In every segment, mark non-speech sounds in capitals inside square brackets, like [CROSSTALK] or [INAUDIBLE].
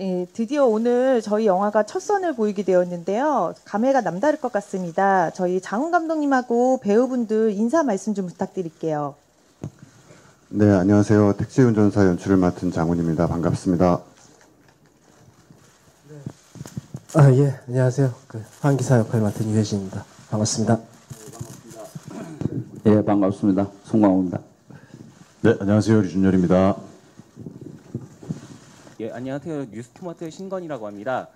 예, 드디어 오늘 저희 영화가 첫 선을 보이게 되었는데요. 감회가 남다를 것 같습니다. 저희 장훈 감독님하고 배우분들 인사 말씀 좀 부탁드릴게요. 네, 안녕하세요. 택시 운전사 연출을 맡은 장훈입니다. 반갑습니다. 아, 예, 안녕하세요. 그 환기사 역할 맡은 유혜진입니다. 반갑습니다. 예, 반갑습니다. 송광호입니다. 네, 안녕하세요. 류준열입니다. 예, 안녕하세요. 뉴스토마토의 신건이라고 합니다.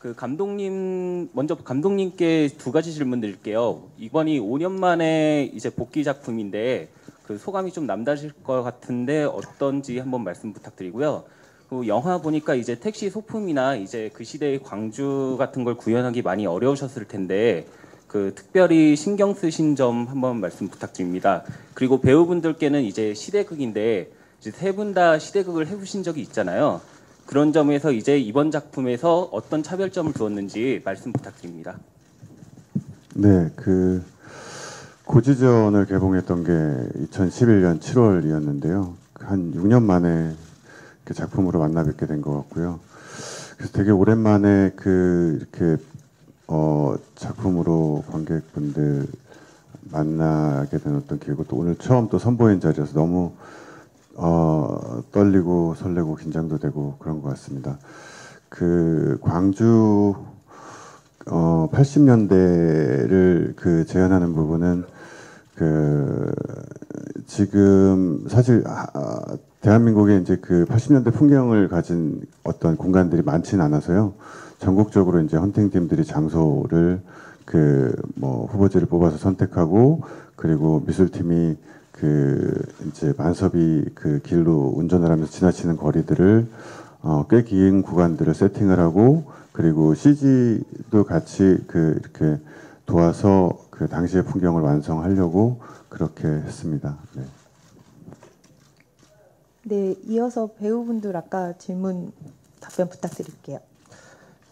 그 감독님 먼저 감독님께 두 가지 질문 드릴게요. 이번이 5년 만에 이제 복귀 작품인데 그 소감이 좀 남다르실 것 같은데 어떤지 한번 말씀 부탁드리고요. 그 영화 보니까 이제 택시 소품이나 이제 그 시대의 광주 같은 걸 구현하기 많이 어려우셨을 텐데 그 특별히 신경 쓰신 점 한번 말씀 부탁드립니다. 그리고 배우분들께는 이제 시대극인데 이제 세분 다 시대극을 해보신 적이 있잖아요. 그런 점에서 이제 이번 작품에서 어떤 차별점을 두었는지 말씀 부탁드립니다. 네, 그 고지전을 개봉했던 게 2011년 7월이었는데요. 한 6년 만에 이렇게 작품으로 만나 뵙게 된 것 같고요. 그래서 되게 오랜만에 그 이렇게 어 작품으로 관객분들 만나게 된 어떤 기회고 또 오늘 처음 또 선보인 자리여서 너무 어, 떨리고 설레고 긴장도 되고 그런 것 같습니다. 그 광주 어, 80년대를 그 재현하는 부분은 그 지금 사실 아, 대한민국에 이제 그 80년대 풍경을 가진 어떤 공간들이 많지는 않아서요. 전국적으로 이제 헌팅팀들이 장소를 그 뭐 후보지를 뽑아서 선택하고 그리고 미술팀이 그 이제 만섭이 그 길로 운전을 하면서 지나치는 거리들을 어, 꽤 긴 구간들을 세팅을 하고 그리고 CG도 같이 그 이렇게 도와서 그 당시의 풍경을 완성하려고 그렇게 했습니다. 네. 네, 이어서 배우분들 아까 질문 답변 부탁드릴게요.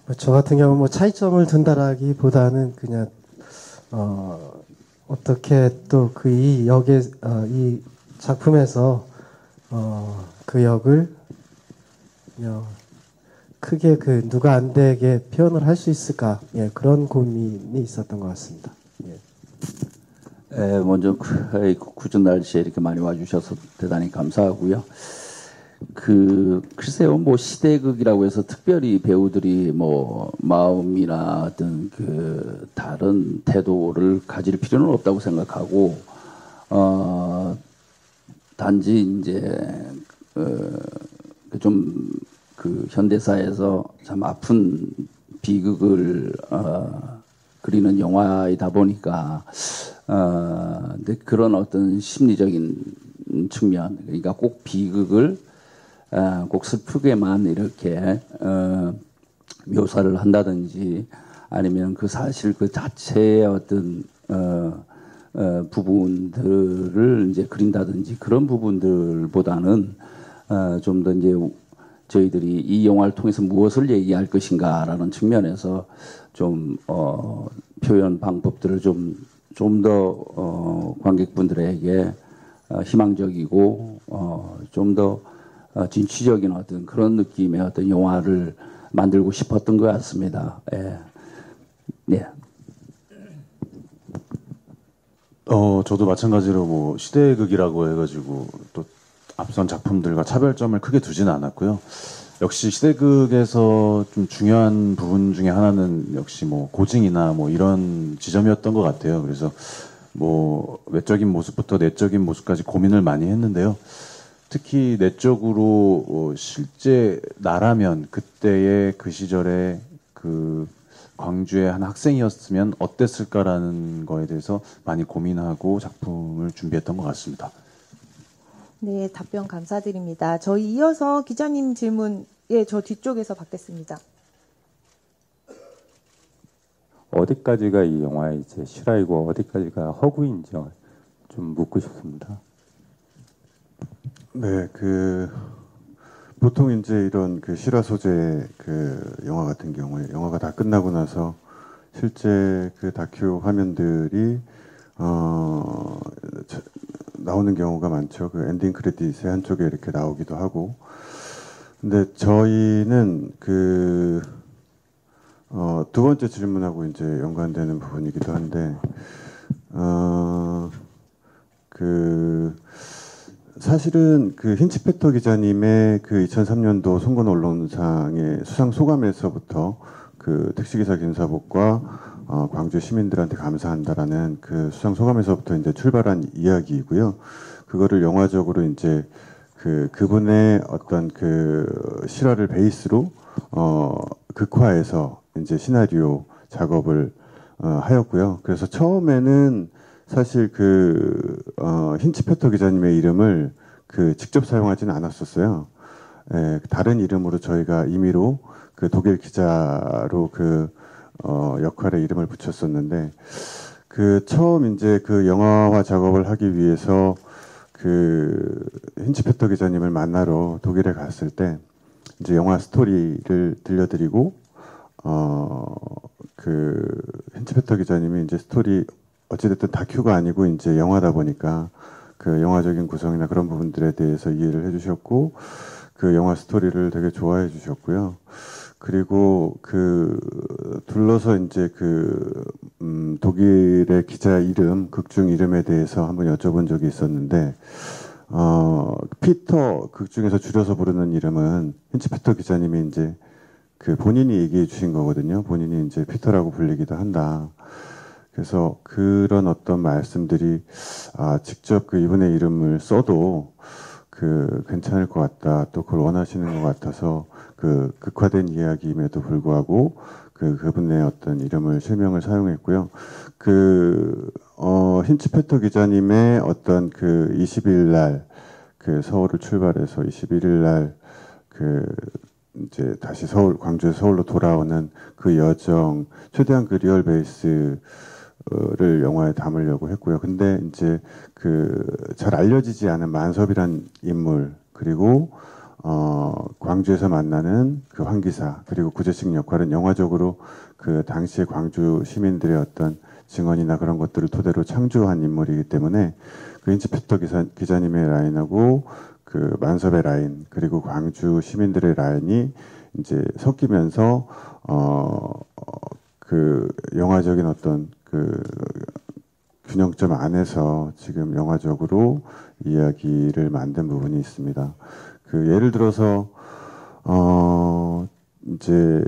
뭐저 같은 경우 뭐 차이점을 둔다라기보다는 그냥 어, 어떻게 또 그 이 역에 어, 이 작품에서 어, 그 역을 그냥 크게 그 누가 안 되게 표현을 할 수 있을까 예, 그런 고민이 있었던 것 같습니다. 예. 예, 먼저 그, 굳은 날씨에 이렇게 많이 와주셔서 대단히 감사하고요. 그 글쎄요, 뭐 시대극이라고 해서 특별히 배우들이 뭐 마음이나 어떤 그 다른 태도를 가질 필요는 없다고 생각하고 어 단지 이제 어좀그 현대사에서 참 아픈 비극을 어 그리는 영화이다 보니까 어 근데 그런 어떤 심리적인 측면 그러니까 꼭 비극을 어, 꼭 슬프게만 이렇게 어, 묘사를 한다든지 아니면 그 사실 그 자체의 어떤 어, 어, 부분들을 이제 그린다든지 그런 부분들보다는 어, 좀더 이제 저희들이 이 영화를 통해서 무엇을 얘기할 것인가라는 측면에서 좀 어, 표현 방법들을 좀 좀 더 어, 관객분들에게 어, 희망적이고 어, 좀더 어, 진취적인 어떤 그런 느낌의 어떤 영화를 만들고 싶었던 것 같습니다. 예. 네. 어, 저도 마찬가지로 뭐 시대극이라고 해가지고 또 앞선 작품들과 차별점을 크게 두지는 않았고요. 역시 시대극에서 좀 중요한 부분 중에 하나는 역시 뭐 고증이나 뭐 이런 지점이었던 것 같아요. 그래서 뭐 외적인 모습부터 내적인 모습까지 고민을 많이 했는데요. 특히 내적으로 어, 실제 나라면 그때의 그 시절에 그 광주의 한 학생이었으면 어땠을까라는 거에 대해서 많이 고민하고 작품을 준비했던 것 같습니다. 네, 답변 감사드립니다. 저희 이어서 기자님 질문, 예, 저 뒤쪽에서 받겠습니다. 어디까지가 이 영화의 이제 실화이고 어디까지가 허구인지 좀 묻고 싶습니다. 네, 그 보통 이제 이런 그 실화 소재 그 영화 같은 경우에 영화가 다 끝나고 나서 실제 그 다큐 화면들이 어 나오는 경우가 많죠. 그 엔딩 크레딧의 한쪽에 이렇게 나오기도 하고 근데 저희는 그, 어, 두 번째 질문하고 이제 연관되는 부분이기도 한데, 어, 그, 사실은 그 힌치페터 기자님의 그 2003년도 송건 언론상의 수상 소감에서부터 그 택시기사 김사복과 어, 광주 시민들한테 감사한다라는 그 수상 소감에서부터 이제 출발한 이야기이고요. 그거를 영화적으로 이제 그 그분의 어떤 그 실화를 베이스로 어 극화해서 이제 시나리오 작업을 어, 하였고요. 그래서 처음에는 사실 그 어, 힌치페터 기자님의 이름을 그 직접 사용하지는 않았었어요. 예, 다른 이름으로 저희가 임의로 그 독일 기자로 그 어, 역할에 이름을 붙였었는데 그 처음 이제 그 영화화 작업을 하기 위해서 그 힌치페터 기자님을 만나러 독일에 갔을 때 이제 영화 스토리를 들려드리고 어그 힌치페터 기자님이 이제 스토리 어찌됐든 다큐가 아니고 이제 영화다 보니까 그 영화적인 구성이나 그런 부분들에 대해서 이해를 해주셨고 그 영화 스토리를 되게 좋아해 주셨고요. 그리고 그 둘러서 이제 그 음, 독일의 기자 이름 극중 이름에 대해서 한번 여쭤본 적이 있었는데 어 피터 극중에서 줄여서 부르는 이름은 힌치피터 기자님이 이제 그 본인이 얘기해 주신 거거든요. 본인이 이제 피터라고 불리기도 한다. 그래서 그런 어떤 말씀들이 아 직접 그 이분의 이름을 써도 그 괜찮을 것 같다. 또 그걸 원하시는 것 같아서 그 극화된 이야기임에도 불구하고 그 그분의 어떤 이름을 실명을 사용했고요. 그 어, 힌치페터 기자님의 어떤 그 20일 날 그 서울을 출발해서 21일 날그 이제 다시 서울 광주에서 서울로 돌아오는 그 여정 최대한 그 real base 를 영화에 담으려고 했고요. 근데 이제 그 잘 알려지지 않은 만섭이란 인물 그리고 어 광주에서 만나는 그 황기사 그리고 구제식 역할은 영화적으로 그 당시의 광주 시민들의 어떤 증언이나 그런 것들을 토대로 창조한 인물이기 때문에 그 인치피터 기사, 기자님의 라인하고 그 만섭의 라인 그리고 광주 시민들의 라인이 이제 섞이면서 어 그 영화적인 어떤 그 균형점 안에서 지금 영화적으로 이야기를 만든 부분이 있습니다. 그 예를 들어서 어 이제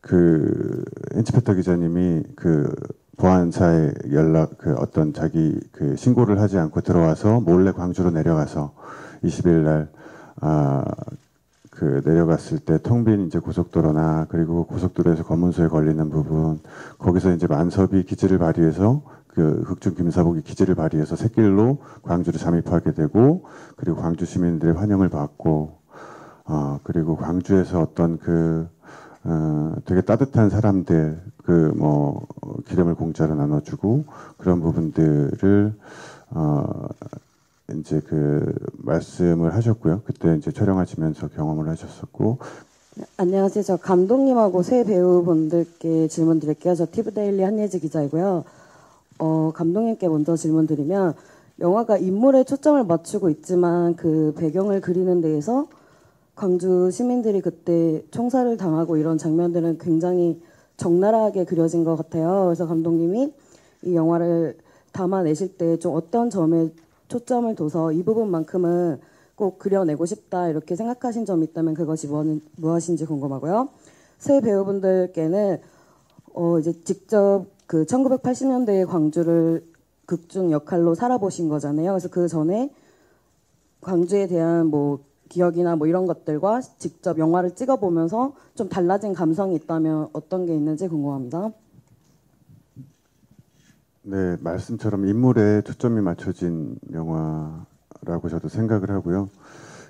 그 엔치페터 기자님이 그 보안사에 연락 그 어떤 자기 그 신고를 하지 않고 들어와서 몰래 광주로 내려가서 20일 날 아 그 내려갔을 때 텅 빈 이제 고속도로나 그리고 고속도로에서 검문소에 걸리는 부분 거기서 이제 만섭이 기지를 발휘해서 그 흑중 김사복이 기지를 발휘해서 새길로 광주를 잠입하게 되고 그리고 광주 시민들의 환영을 받고 어 그리고 광주에서 어떤 그 어, 되게 따뜻한 사람들 그 뭐 기름을 공짜로 나눠주고 그런 부분들을 어 이제 그 말씀을 하셨고요. 그때 이제 촬영하시면서 경험을 하셨었고 안녕하세요. 저 감독님하고 새 배우분들께 질문 드릴게요. 저 티브데일리 한예지 기자이고요. 어, 감독님께 먼저 질문 드리면 영화가 인물에 초점을 맞추고 있지만 그 배경을 그리는 데에서 광주 시민들이 그때 총살을 당하고 이런 장면들은 굉장히 적나라하게 그려진 것 같아요. 그래서 감독님이 이 영화를 담아내실 때 좀 어떤 점에 초점을 둬서 이 부분만큼은 꼭 그려내고 싶다 이렇게 생각하신 점이 있다면 그것이 무엇인지 궁금하고요. 새 배우분들께는 어 이제 직접 그 1980년대의 광주를 극중 역할로 살아보신 거잖아요. 그래서 그 전에 광주에 대한 뭐 기억이나 뭐 이런 것들과 직접 영화를 찍어보면서 좀 달라진 감성이 있다면 어떤 게 있는지 궁금합니다. 네, 말씀처럼 인물에 초점이 맞춰진 영화라고 저도 생각을 하고요.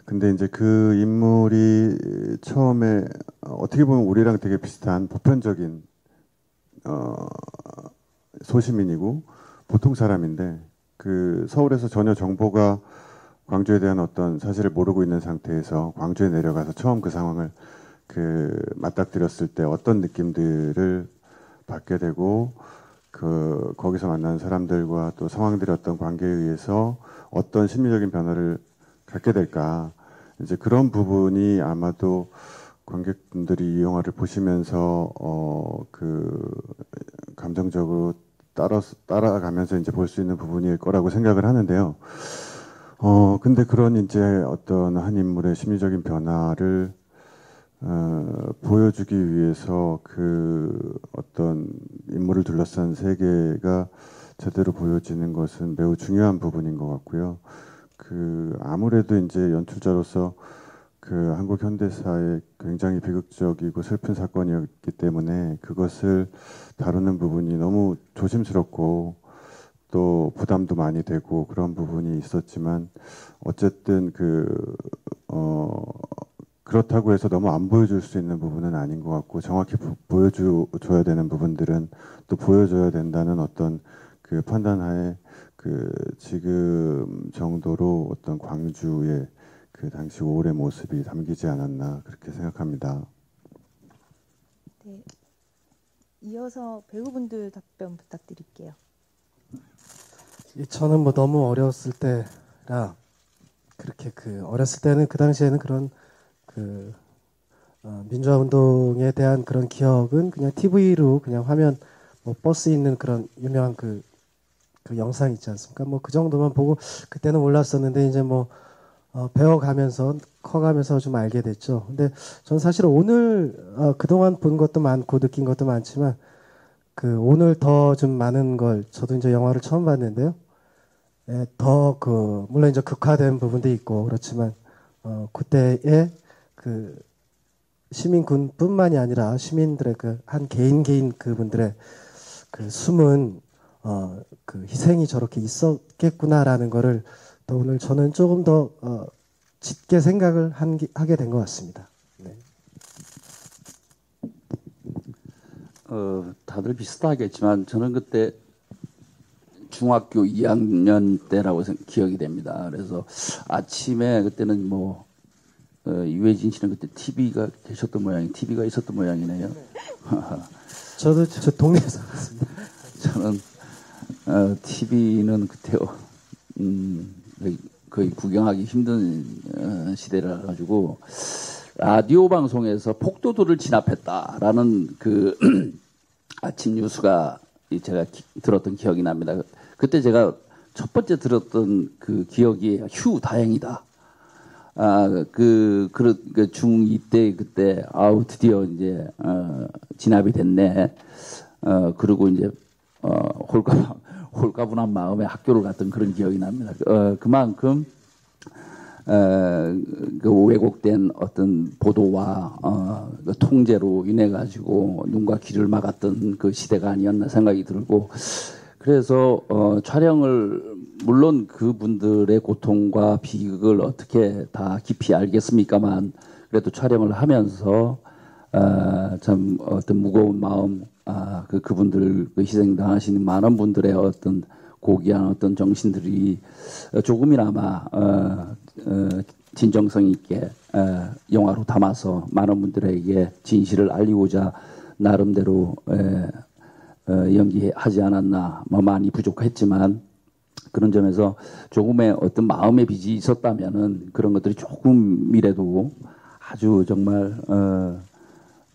근데 이제 그 인물이 처음에 어떻게 보면 우리랑 되게 비슷한 보편적인 어, 소시민이고 보통 사람인데 그 서울에서 전혀 정보가 광주에 대한 어떤 사실을 모르고 있는 상태에서 광주에 내려가서 처음 그 상황을 그 맞닥뜨렸을 때 어떤 느낌들을 받게 되고 그 거기서 만난 사람들과 또 상황들의 어떤 관계에 의해서 어떤 심리적인 변화를 갖게 될까 이제 그런 부분이 아마도 관객분들이 이 영화를 보시면서 어 그 감정적으로 따라 따라가면서 이제 볼 수 있는 부분일 거라고 생각을 하는데요. 어 근데 그런 이제 어떤 한 인물의 심리적인 변화를 어, 보여주기 위해서 그 어떤 인물을 둘러싼 세계가 제대로 보여지는 것은 매우 중요한 부분인 것 같고요. 그 아무래도 이제 연출자로서 그 한국 현대사의 굉장히 비극적이고 슬픈 사건이었기 때문에 그것을 다루는 부분이 너무 조심스럽고 또 부담도 많이 되고 그런 부분이 있었지만 어쨌든 그 어, 그렇다고 해서 너무 안 보여줄 수 있는 부분은 아닌 것 같고 정확히 보, 보여줘야 되는 부분들은 또 보여줘야 된다는 어떤 그 판단하에 그 지금 정도로 어떤 광주의 그 당시 5월의 모습이 담기지 않았나 그렇게 생각합니다. 네. 이어서 배우분들 답변 부탁드릴게요. 이 저는 뭐 너무 어렸을 때라 그렇게 그 어렸을 때는 그 당시에는 그런 그 어, 민주화 운동에 대한 그런 기억은 그냥 TV로 그냥 화면 뭐 버스 있는 그런 유명한 그, 그 영상 있지 않습니까? 뭐 그 정도만 보고 그때는 몰랐었는데 이제 뭐 어, 배워가면서 커가면서 좀 알게 됐죠. 근데 전 사실 오늘 어, 그동안 본 것도 많고 느낀 것도 많지만 그 오늘 더 좀 많은 걸 저도 이제 영화를 처음 봤는데요. 예, 더 그 물론 이제 극화된 부분도 있고 그렇지만 어, 그때의 그 시민군뿐만이 아니라 시민들의 그 한 개인 개인 그분들의 그 숨은 어, 그 희생이 저렇게 있었겠구나라는 거를 또 오늘 저는 조금 더 어, 짙게 생각을 한, 게- 하게 된 것 같습니다. 네. 어, 다들 비슷하겠지만 저는 그때 중학교 2학년 때라고 생- 기억이 됩니다. 그래서 아침에 그때는 뭐 어, 유해진 씨는 그때 TV가 계셨던 모양이 TV가 있었던 모양이네요. [LAUGHS] 저도 저 동네에서 봤습니다. [LAUGHS] 저는 어, TV는 그때 어, 음, 거의, 거의 구경하기 힘든 어, 시대라 가지고 라디오 방송에서 폭도들을 진압했다라는 그 [CLEARS THROAT] 아침 뉴스가 이 제가 기- 들었던 기억이 납니다. 그때 제가 첫 번째 들었던 그 기억이 휴 다행이다. 아, 그, 그, 그 중2 때 그때, 아우, 드디어 이제, 어, 진압이 됐네. 어, 그리고 이제, 어, 홀가, [LAUGHS] 홀가분한 마음에 학교를 갔던 그런 기억이 납니다. 어, 그만큼, 어, 그 왜곡된 어떤 보도와 어, 그 통제로 인해 가지고 눈과 귀를 막았던 그 시대가 아니었나 생각이 들고 그래서 어, 촬영을 물론 그분들의 고통과 비극을 어떻게 다 깊이 알겠습니까만 그래도 촬영을 하면서 어, 참 어떤 무거운 마음 아, 그 그분들 그 희생당하시는 많은 분들의 어떤 고귀한 어떤 정신들이 어, 조금이나마 어, 어, 진정성 있게 어, 영화로 담아서 많은 분들에게 진실을 알리고자 나름대로 에, 어, 연기하지 않았나 뭐 많이 부족했지만 그런 점에서 조금의 어떤 마음의 빚이 있었다면은 그런 것들이 조금이라도 아주 정말 어,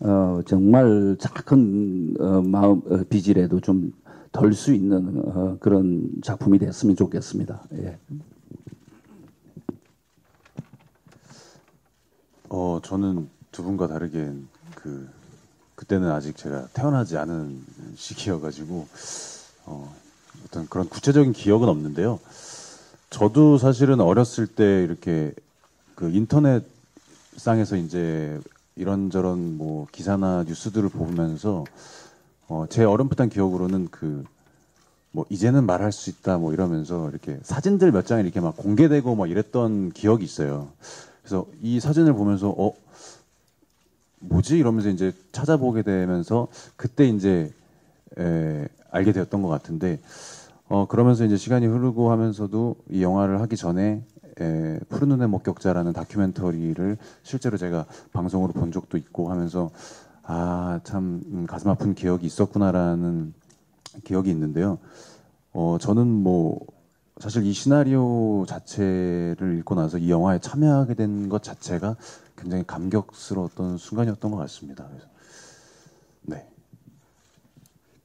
어, 정말 작은 어, 마음 어, 빚이라도 좀 덜 수 있는 어, 그런 작품이 됐으면 좋겠습니다. 예. 어 저는 두 분과 다르게 그 그때는 아직 제가 태어나지 않은 시기여가지고 어, 어떤 그런 구체적인 기억은 없는데요. 저도 사실은 어렸을 때 이렇게 그 인터넷 상에서 이제 이런저런 뭐 기사나 뉴스들을 보면서 어, 제 어렴풋한 기억으로는 그 뭐 이제는 말할 수 있다 뭐 이러면서 이렇게 사진들 몇 장이 이렇게 막 공개되고 막 이랬던 기억이 있어요. 그래서 이 사진을 보면서 어 뭐지 이러면서 이제 찾아보게 되면서 그때 이제 에, 알게 되었던 것 같은데 어 그러면서 이제 시간이 흐르고 하면서도 이 영화를 하기 전에 에, 푸른 눈의 목격자라는 다큐멘터리를 실제로 제가 방송으로 본 적도 있고 하면서 아 참 음, 가슴 아픈 기억이 있었구나라는 기억이 있는데요. 어 저는 뭐 사실 이 시나리오 자체를 읽고 나서 이 영화에 참여하게 된 것 자체가 굉장히 감격스러웠던 순간이었던 것 같습니다. 그래서 네.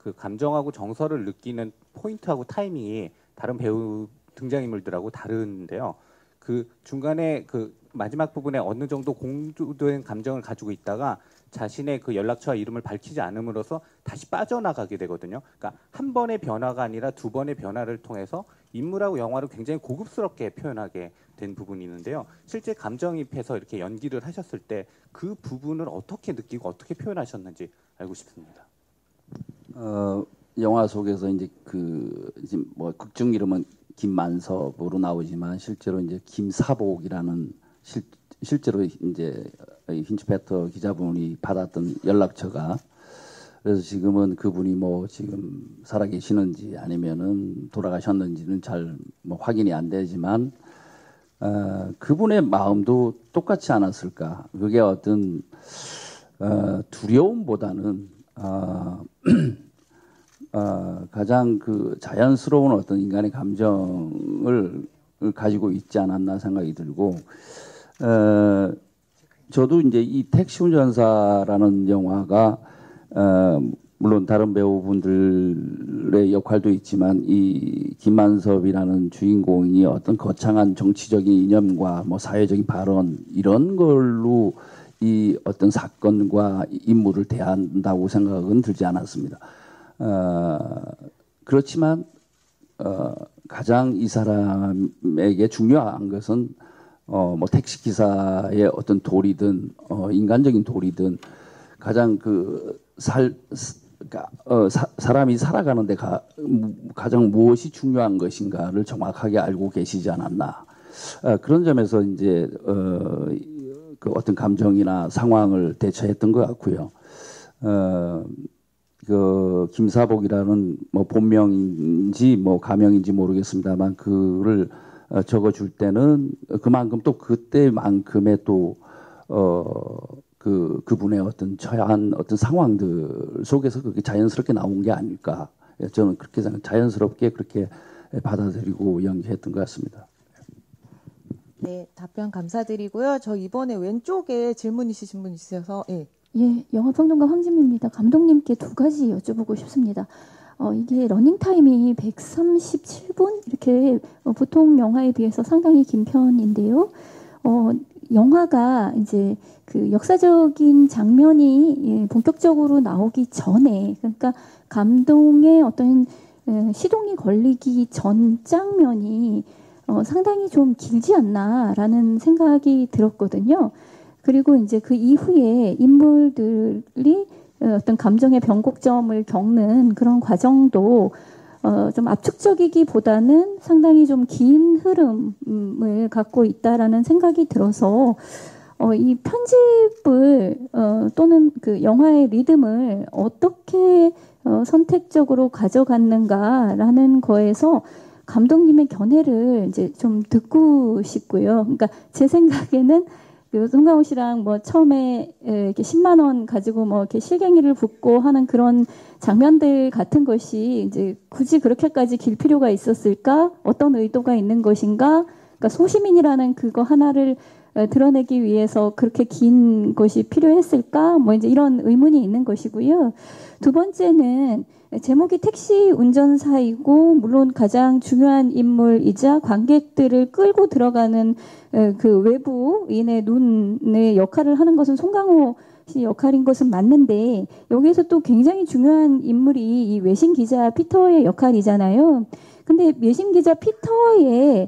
그 감정하고 정서를 느끼는 포인트하고 타이밍이 다른 배우 등장인물들하고 다른데요. 그 중간에 그 마지막 부분에 어느 정도 공유된 감정을 가지고 있다가 자신의 그 연락처와 이름을 밝히지 않음으로써 다시 빠져나가게 되거든요. 그러니까 한 번의 변화가 아니라 두 번의 변화를 통해서 인물하고 영화를 굉장히 고급스럽게 표현하게 된 부분이 있는데요. 실제 감정입해서 이렇게 연기를 하셨을 때 그 부분을 어떻게 느끼고 어떻게 표현하셨는지 알고 싶습니다. 어, 영화 속에서 이제 그 이제 뭐 극중 이름은 김만섭으로 나오지만 실제로 이제 김사복이라는 실, 실제로 이제 힌츠페터 기자분이 받았던 연락처가 그래서 지금은 그분이 뭐 지금 살아 계시는지 아니면은 돌아가셨는지는 잘 뭐 확인이 안 되지만 어, 그분의 마음도 똑같지 않았을까? 그게 어떤 어, 두려움보다는 어, 어, [CLEARS THROAT] 가장 그 자연스러운 어떤 인간의 감정을 가지고 있지 않았나 생각이 들고 어, 저도 이제 이 택시 운전사라는 영화가 어, 물론 다른 배우분들의 역할도 있지만 이 김만섭이라는 주인공이 어떤 거창한 정치적인 이념과 뭐 사회적인 발언 이런 걸로 이 어떤 사건과 인물을 대한다고 생각은 들지 않았습니다. 어, 그렇지만 어, 가장 이 사람에게 중요한 것은 어, 뭐 택시 기사의 어떤 도리든 어, 인간적인 도리든 가장 그살 어, 사, 사람이 살아가는데 가, 가장 무엇이 중요한 것인가를 정확하게 알고 계시지 않았나 어, 그런 점에서 이제 어, 그 어떤 감정이나 상황을 대처했던 것 같고요. 어, 그 김사복이라는 뭐 본명인지 뭐 가명인지 모르겠습니다만 그를 어, 적어줄 때는 그만큼 또 그때만큼의 또 어 그 그분의 어떤 처한 어떤 상황들 속에서 그게 자연스럽게 나온 게 아닐까 저는 그렇게 자연스럽게 그렇게 받아들이고 연기했던 것 같습니다. 네, 답변 감사드리고요. 저 이번에 왼쪽에 질문 있으신 분 있어서 예. 예, 영화평론가 황진미입니다. 감독님께 두 가지 여쭤보고 싶습니다. 어, 이게 러닝 타임이 137분 이렇게 어, 보통 영화에 비해서 상당히 긴 편인데요. 어, 영화가 이제 그 역사적인 장면이 예, 본격적으로 나오기 전에 그러니까 감동의 어떤 예, 시동이 걸리기 전 장면이 어, 상당히 좀 길지 않나라는 생각이 들었거든요. 그리고 이제 그 이후에 인물들이 어, 어떤 감정의 변곡점을 겪는 그런 과정도 어, 좀 압축적이기보다는 상당히 좀 긴 흐름을 갖고 있다라는 생각이 들어서 어, 이 편집을 어, 또는 그 영화의 리듬을 어떻게 어, 선택적으로 가져갔는가라는 거에서 감독님의 견해를 이제 좀 듣고 싶고요. 그러니까 제 생각에는 그 송강호 씨랑 뭐 처음에 이렇게 10만 원 가지고 뭐 이렇게 실갱이를 붓고 하는 그런 장면들 같은 것이 이제 굳이 그렇게까지 길 필요가 있었을까? 어떤 의도가 있는 것인가? 그러니까 소시민이라는 그거 하나를 드러내기 위해서 그렇게 긴 것이 필요했을까? 뭐 이제 이런 의문이 있는 것이고요. 두 번째는 제목이 택시 운전사이고 물론 가장 중요한 인물이자 관객들을 끌고 들어가는 그 외부인의 눈의 역할을 하는 것은 송강호 씨 역할인 것은 맞는데 여기에서 또 굉장히 중요한 인물이 이 외신 기자 피터의 역할이잖아요. 근데 외신 기자 피터의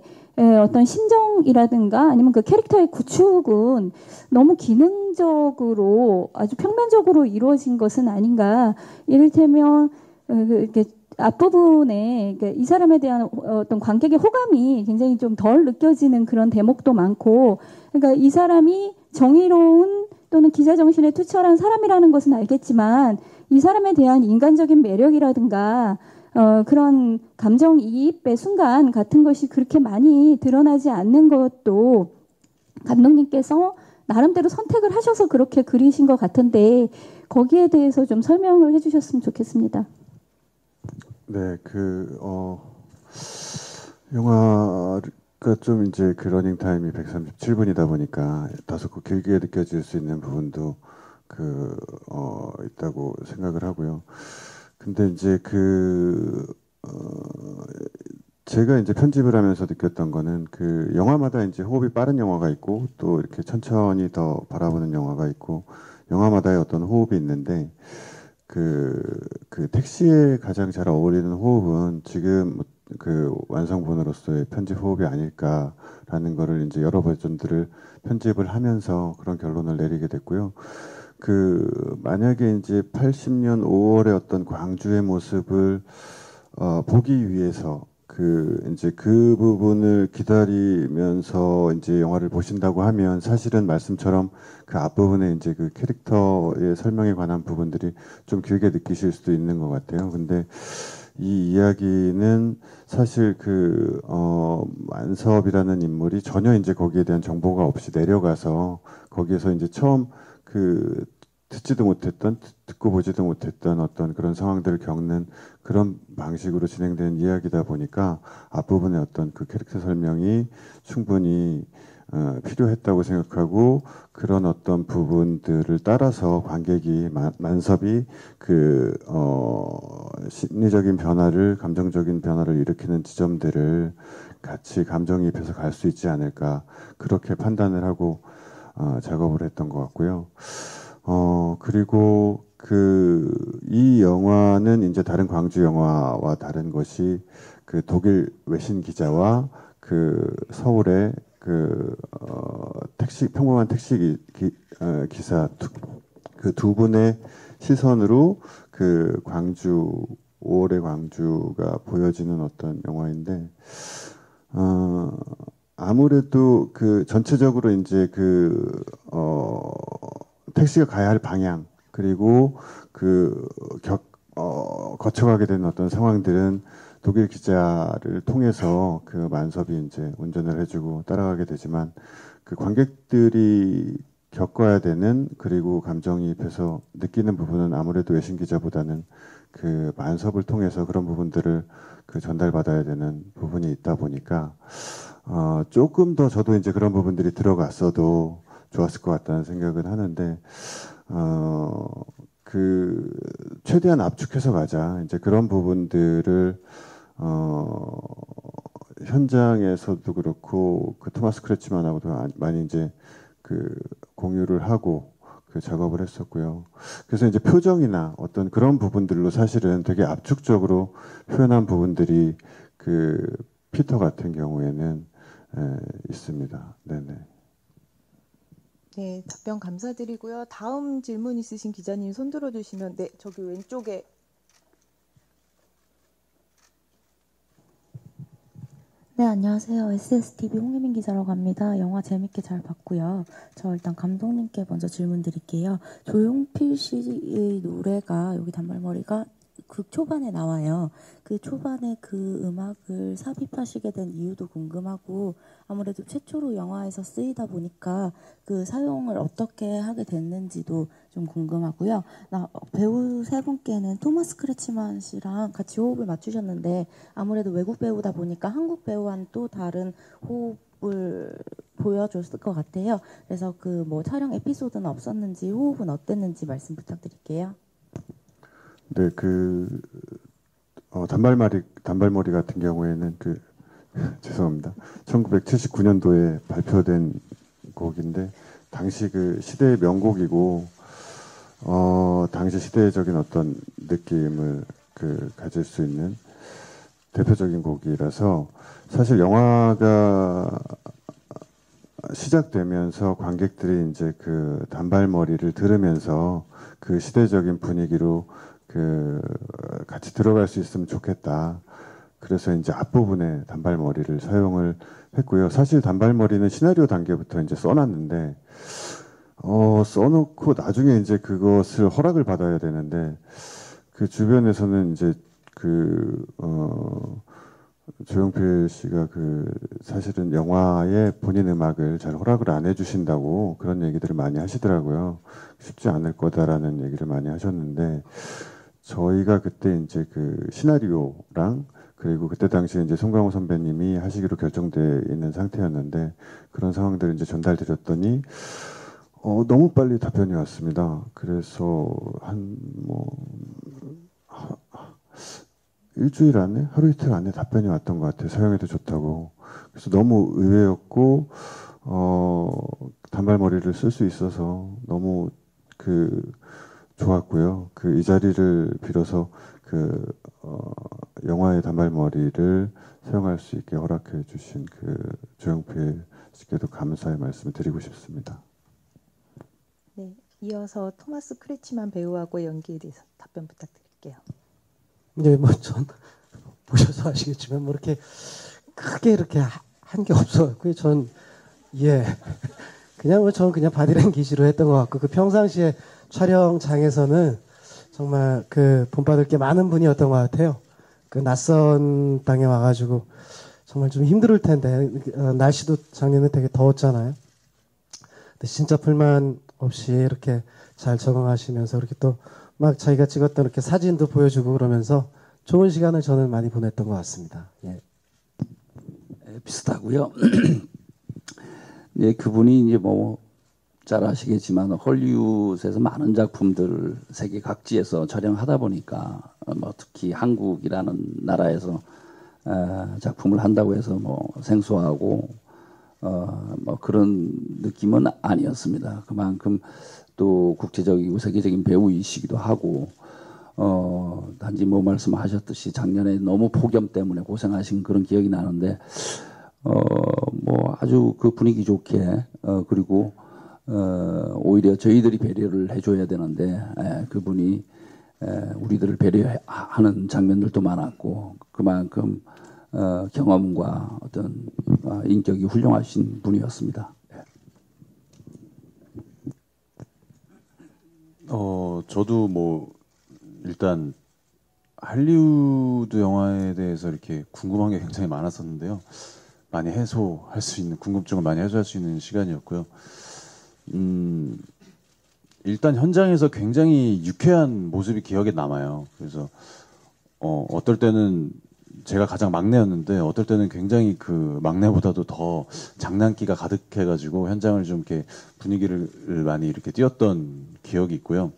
어떤 심정이라든가 아니면 그 캐릭터의 구축은 너무 기능적으로 아주 평면적으로 이루어진 것은 아닌가. 이를테면 이렇게 앞부분에 이 사람에 대한 어떤 관객의 호감이 굉장히 좀 덜 느껴지는 그런 대목도 많고, 그러니까 이 사람이 정의로운 또는 기자 정신에 투철한 사람이라는 것은 알겠지만 이 사람에 대한 인간적인 매력이라든가 어, 그런 감정 이입의 순간 같은 것이 그렇게 많이 드러나지 않는 것도 감독님께서 나름대로 선택을 하셔서 그렇게 그리신 것 같은데 거기에 대해서 좀 설명을 해주셨으면 좋겠습니다. 네, 그, 어, 영화가 좀 이제 그 러닝 타임이 137분이다 보니까 다소 그 길게 느껴질 수 있는 부분도 그, 어, 있다고 생각을 하고요. 근데 이제 그, 어, 제가 이제 편집을 하면서 느꼈던 거는 그 영화마다 이제 호흡이 빠른 영화가 있고 또 이렇게 천천히 더 바라보는 영화가 있고 영화마다의 어떤 호흡이 있는데 그, 그 택시에 가장 잘 어울리는 호흡은 지금 그 완성본으로서의 편집 호흡이 아닐까라는 거를 이제 여러 버전들을 편집을 하면서 그런 결론을 내리게 됐고요. 그 만약에 이제 80년 5월의 어떤 광주의 모습을 어, 보기 위해서 그 이제 그 부분을 기다리면서 이제 영화를 보신다고 하면 사실은 말씀처럼 그 앞부분에 이제 그 캐릭터의 설명에 관한 부분들이 좀 길게 느끼실 수도 있는 것 같아요. 근데 이 이야기는 사실 그, 어, 만섭이라는 인물이 전혀 이제 거기에 대한 정보가 없이 내려가서 거기에서 이제 처음 그 듣지도 못했던, 듣- 듣고 보지도 못했던 어떤 그런 상황들을 겪는 그런 방식으로 진행된 이야기다 보니까 앞부분의 어떤 그 캐릭터 설명이 충분히 어, 필요했다고 생각하고 그런 어떤 부분들을 따라서 관객이 만, 만섭이 그 어, 심리적인 변화를 감정적인 변화를 일으키는 지점들을 같이 감정이입해서 갈 수 있지 않을까 그렇게 판단을 하고 어, 작업을 했던 것 같고요. 어 그리고 그 이 영화는 이제 다른 광주 영화와 다른 것이 그 독일 외신 기자와 그 서울의 그 어, 택시 평범한 택시 기, 기, 어, 기사 그두 분의 시선으로 그 광주 5월의 광주가 보여지는 어떤 영화인데 어 아무래도 그 전체적으로 이제 그 어, 택시가 가야 할 방향 그리고 그 격, 어, 거쳐가게 되는 어떤 상황들은 독일 기자를 통해서 그 만섭이 이제 운전을 해주고 따라가게 되지만 그 관객들이 겪어야 되는 그리고 감정이입해서 느끼는 부분은 아무래도 외신 기자보다는 그 만섭을 통해서 그런 부분들을 그 전달받아야 되는 부분이 있다 보니까 어, 조금 더 저도 이제 그런 부분들이 들어갔어도 좋았을 것 같다는 생각은 하는데 어, 그 최대한 압축해서 가자 이제 그런 부분들을 어, 현장에서도 그렇고 그 토마스 크레치만하고도 아- 많이 이제 그 공유를 하고 그 작업을 했었고요. 그래서 이제 표정이나 어떤 그런 부분들로 사실은 되게 압축적으로 표현한 부분들이 그 피터 같은 경우에는 에, 있습니다. 네네. 네, 답변 감사드리고요. 다음 질문 있으신 기자님 손 들어 주시면 네, 저기 왼쪽에 네, 안녕하세요. SSTV 홍예민 기자라고 합니다. 영화 재밌게 잘 봤고요. 저 일단 감독님께 먼저 질문 드릴게요. 조용필 씨의 노래가 여기 단발머리가 극 초반에 나와요. 그 초반에 그 음악을 삽입하시게 된 이유도 궁금하고 아무래도 최초로 영화에서 쓰이다 보니까 그 사용을 어떻게 하게 됐는지도 좀 궁금하고요. 나 배우 세 분께는 토마스 크레치만 씨랑 같이 호흡을 맞추셨는데 아무래도 외국 배우다 보니까 한국 배우와는 또 다른 호흡 을 보여줬을 것 같아요. 그래서 그 뭐 촬영 에피소드는 없었는지 호흡은 어땠는지 말씀 부탁드릴게요. 네, 그 어, 단발머리 단발머리 같은 경우에는 그 [LAUGHS] 죄송합니다. 1979년도에 발표된 곡인데 당시 그 시대의 명곡이고 어, 당시 시대적인 어떤 느낌을 그 가질 수 있는 대표적인 곡이라서 사실 영화가 시작되면서 관객들이 이제 그 단발머리를 들으면서 그 시대적인 분위기로 그 같이 들어갈 수 있으면 좋겠다. 그래서 이제 앞부분에 단발머리를 사용을 했고요. 사실 단발머리는 시나리오 단계부터 이제 써놨는데 어, 써놓고 나중에 이제 그것을 허락을 받아야 되는데 그 주변에서는 이제 그 어, 조용필 씨가 그 사실은 영화에 본인 음악을 잘 허락을 안 해주신다고 그런 얘기들을 많이 하시더라고요. 쉽지 않을 거다라는 얘기를 많이 하셨는데 저희가 그때 이제 그 시나리오랑 그리고 그때 당시에 이제 송강호 선배님이 하시기로 결정돼 있는 상태였는데 그런 상황들을 이제 전달드렸더니 어, 너무 빨리 답변이 왔습니다. 그래서 한 뭐 일주일 안에 하루 이틀 안에 답변이 왔던 것 같아요. 서영에도 좋다고. 그래서 너무 의외였고 어, 단발머리를 쓸 수 있어서 너무 그 좋았고요. 그 이 자리를 빌어서 그 어, 영화의 단발머리를 사용할 수 있게 허락해 주신 그 조영필 씨께도 감사의 말씀을 드리고 싶습니다. 네, 이어서 토마스 크레치만 배우하고 연기에 대해서 답변 부탁드릴게요. 네, 뭐전 [LAUGHS] 보셔서 아시겠지만 뭐 이렇게 크게 이렇게 한 게 없어갖고요. 전 예. [LAUGHS] 그냥 뭐 저는 그냥 바디랭귀지로 했던 것 같고 그 평상시에 촬영장에서는 정말 그 본받을 게 많은 분이었던 것 같아요. 그 낯선 땅에 와가지고 정말 좀 힘들 텐데 어, 날씨도 작년에 되게 더웠잖아요. 근데 진짜 불만 없이 이렇게 잘 적응하시면서 이렇게 또 막 자기가 찍었던 이렇게 사진도 보여주고 그러면서 좋은 시간을 저는 많이 보냈던 것 같습니다. 예. 예, 비슷하고요. [CLEARS THROAT] 네, 그분이 이제 뭐 잘 아시겠지만 헐리우드에서 많은 작품들을 세계 각지에서 촬영하다 보니까 어, 뭐 특히 한국이라는 나라에서 어, 작품을 한다고 해서 뭐 생소하고 어, 뭐 그런 느낌은 아니었습니다. 그만큼 또 국제적이고 세계적인 배우이시기도 하고 어, 단지 뭐 말씀하셨듯이 작년에 너무 폭염 때문에 고생하신 그런 기억이 나는데 어, 뭐 아주 그 분위기 좋게 어, 그리고 어, 오히려 저희들이 배려를 해줘야 되는데 에, 그분이 에, 우리들을 배려하는 장면들도 많았고 그만큼 어, 경험과 어떤 어, 인격이 훌륭하신 분이었습니다. 어, 저도 뭐 일단 할리우드 영화에 대해서 이렇게 궁금한 게 굉장히 많았었는데요. 많이 해소할 수 있는 궁금증을 많이 해소할 수 있는 시간이었고요. 음, 일단 현장에서 굉장히 유쾌한 모습이 기억에 남아요. 그래서 어, 어떨 때는 제가 가장 막내였는데 어떨 때는 굉장히 그 막내보다도 더 장난기가 가득해가지고 현장을 좀 이렇게 분위기를 많이 이렇게 띄웠던 기억이 있고요.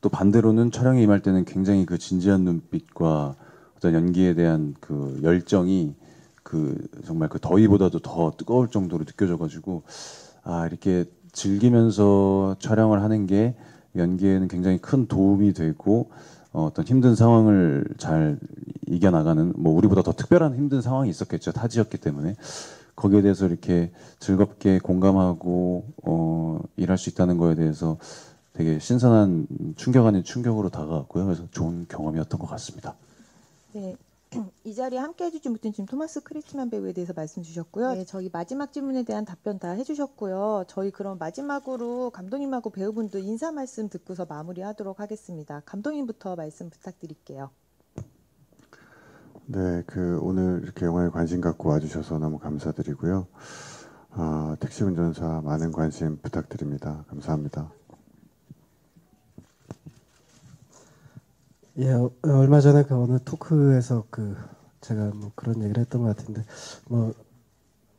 또 반대로는 촬영에 임할 때는 굉장히 그 진지한 눈빛과 어떤 연기에 대한 그 열정이 그 정말 그 더위보다도 더 뜨거울 정도로 느껴져가지고 아 이렇게 즐기면서 촬영을 하는 게 연기에는 굉장히 큰 도움이 되고 어, 어떤 힘든 상황을 잘 이겨나가는 뭐 우리보다 더 특별한 힘든 상황이 있었겠죠 타지였기 때문에 거기에 대해서 이렇게 즐겁게 공감하고 어, 일할 수 있다는 거에 대해서 되게 신선한 충격 아닌 충격으로 다가왔고요. 그래서 좋은 경험이었던 것 같습니다. 네. 이 자리에 함께 해주신 분은 지금 토마스 크리치만 배우에 대해서 말씀 주셨고요. 네, 저희 마지막 질문에 대한 답변 다 해주셨고요. 저희 그럼 마지막으로 감독님하고 배우분들 인사 말씀 듣고서 마무리하도록 하겠습니다. 감독님부터 말씀 부탁드릴게요. 네, 그 오늘 이렇게 영화에 관심 갖고 와주셔서 너무 감사드리고요. 아, 택시 운전사 많은 관심 부탁드립니다. 감사합니다. 예, 어, 얼마 전에 그 어느 토크에서 그 제가 뭐 그런 얘기를 했던 것 같은데 뭐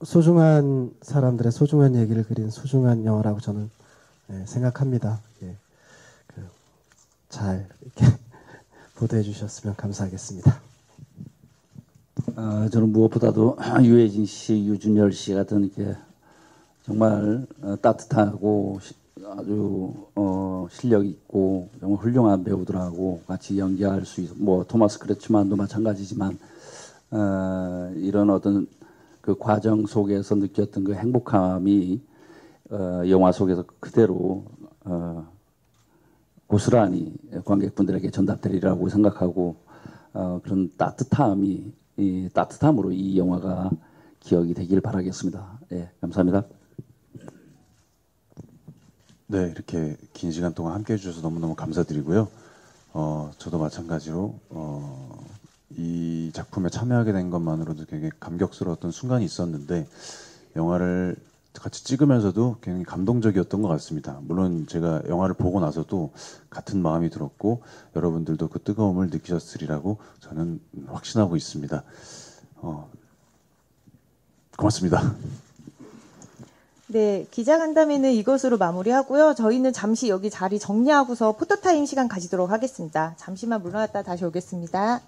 소중한 사람들의 소중한 얘기를 그린 소중한 영화라고 저는 예, 생각합니다. 예, 그 잘 이렇게 [LAUGHS] 보도해 주셨으면 감사하겠습니다. 어, 저는 무엇보다도 [CLEARS THROAT] 유해진 씨, 유준열 씨 같은 이렇게 정말 어, 따뜻하고 시- 아주 어, 실력 있고 정말 훌륭한 배우들하고 같이 연기할 수 있어. 뭐 토마스 크레츠만도 마찬가지지만 어, 이런 어떤 그 과정 속에서 느꼈던 그 행복함이 어, 영화 속에서 그대로 어, 고스란히 관객분들에게 전달되리라고 생각하고 어, 그런 따뜻함이 이 따뜻함으로 이 영화가 기억이 되길 바라겠습니다. 예, 감사합니다. 네, 이렇게 긴 시간 동안 함께 해주셔서 너무너무 감사드리고요. 어, 저도 마찬가지로, 어, 이 작품에 참여하게 된 것만으로도 되게 감격스러웠던 순간이 있었는데, 영화를 같이 찍으면서도 굉장히 감동적이었던 것 같습니다. 물론 제가 영화를 보고 나서도 같은 마음이 들었고 여러분들도 그 뜨거움을 느끼셨으리라고 저는 확신하고 있습니다. 어, 고맙습니다. 네, 기자간담회는 이것으로 마무리하고요. 저희는 잠시 여기 자리 정리하고서 포토타임 시간 가지도록 하겠습니다. 잠시만 물러났다 다시 오겠습니다.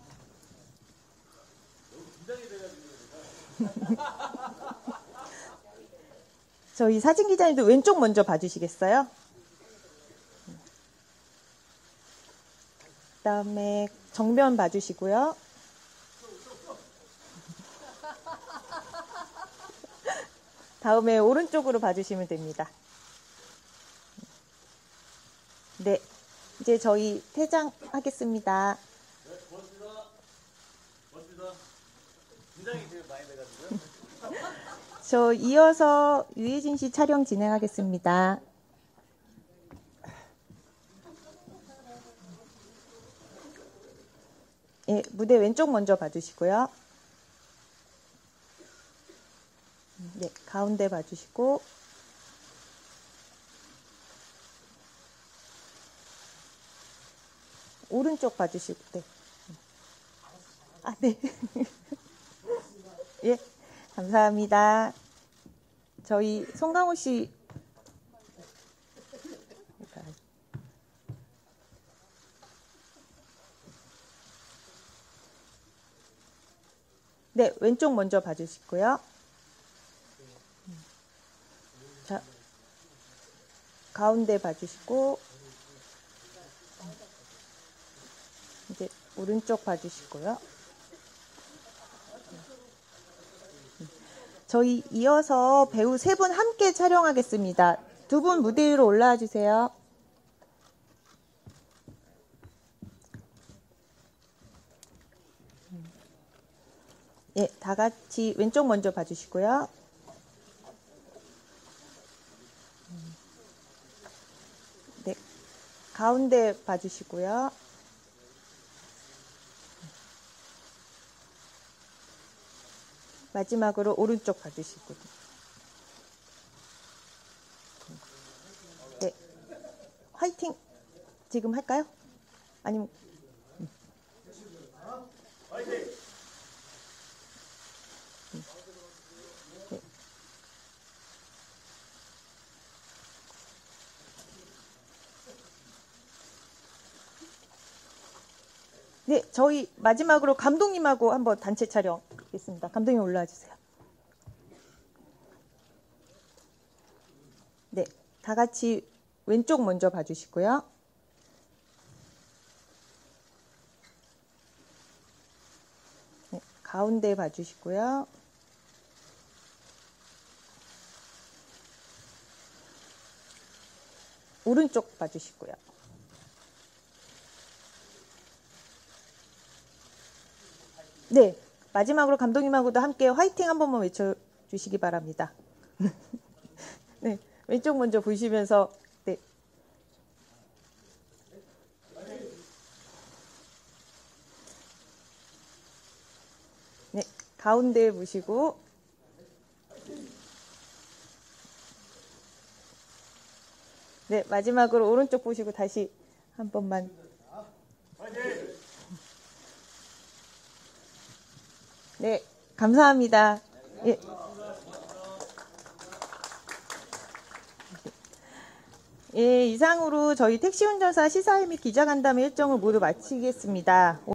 [LAUGHS] 저희 사진 기자님도 왼쪽 먼저 봐주시겠어요? 그다음에 정면 봐주시고요. 다음에 오른쪽으로 봐주시면 됩니다. 네, 이제 저희 퇴장하겠습니다. 저 이어서 유해진 씨 촬영 진행하겠습니다. 예, 무대 왼쪽 먼저 봐주시고요. 네, 가운데 봐주시고 오른쪽 봐주시고 네. 아, 네. [LAUGHS] 예, 감사합니다. 저희 송강호 씨 네, 왼쪽 먼저 봐주시고요. 자, 가운데 봐주시고, 이제 오른쪽 봐주시고요. 저희 이어서 배우 세 분 함께 촬영하겠습니다. 두 분 무대 위로 올라와 주세요. 예, 다 같이 왼쪽 먼저 봐주시고요. 가운데 봐주시고요. 마지막으로 오른쪽 봐주시고. 네, 화이팅 지금 할까요? 아니면 네. 네, 저희 마지막으로 감독님하고 한번 단체 촬영 하겠습니다. 감독님 올라와 주세요. 네, 다 같이 왼쪽 먼저 봐주시고요. 네, 가운데 봐주시고요. 오른쪽 봐주시고요. 네, 마지막으로 감독님하고도 함께 화이팅 한 번만 외쳐주시기 바랍니다. [LAUGHS] 네, 왼쪽 먼저 보시면서 네. 네, 가운데 보시고. 네, 마지막으로 오른쪽 보시고 다시 한 번만 네, 감사합니다. 예. 예, 이상으로 저희 택시운전사 시사회 및 기자간담회 일정을 모두 마치겠습니다.